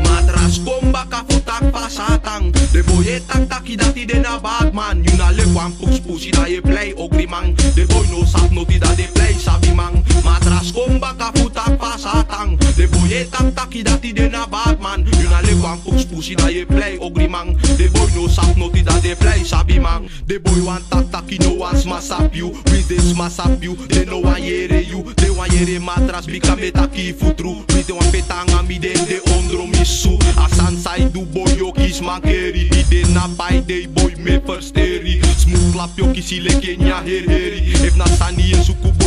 Madrass komba futak pasatang De boy tak taki dati de na Batman. You na le wan push pussy da ye play ogri mang De boy no sap no ti da de play sabi mang Madrass komba futak pasatang De boy tak taki dati de na Batman You na le wan push pussy da ye play ogri mang De boy no sap ti da de play sabi mang De boy wan tak taki no wan smash up you. We de smash up you De no wan yere you. De wan yere Madrass bika me taki futru We de wan petanga mi de de ondro misu Asan sai du boy yo kis makeri Di de na pai de boy me first versteri Smooth klap yo kisi leke nya her heri If na sani en suku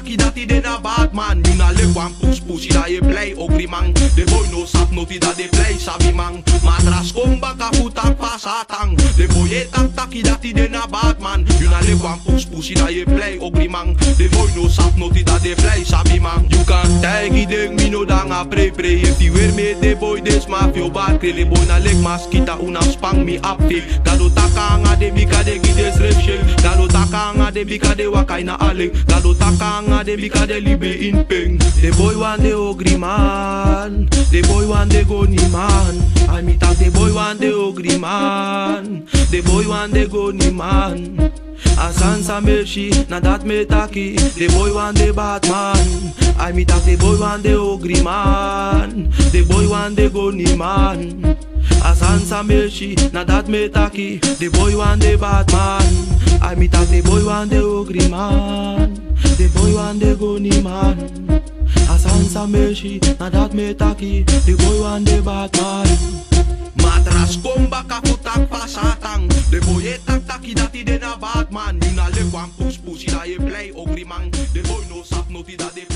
e tak taki dati de na Batman You na le wan pus pusi da ye play ogri mang De boy no sap no ti da de play sabi mang Madrass komba ka futak pasatang De boy e tak taki dati de na Batman You na le wan pus pusi da ye play ogri mang De boy no sap no ti da de play sabi mang You kan tagi ding danga pre pre If you wear me de boy des mafio bar Krele boy na leg mas kita unam spang mi uptick Gado taka nga de bika de gides rep shake Gado taka nga de bika de wakai na alek Gado taka nga de bika de libe in peng. The boy want the ogri man The boy want the goni man I me tak the boy want the ogri man The boy want the goni man Asan sa mershi, na dat me taki. The boy want de Batman I me tak the boy want de ogri man. The boy want the goni man. A Asan sa mershi, na dat me taki. The boy want de Batman I me tak the boy want de ogri man. The boy want the goni man. A Asan sa mershi, na dat me taki. The boy want de Batman man, you know live one push push, you a play ogri man. The boy no sap, no that they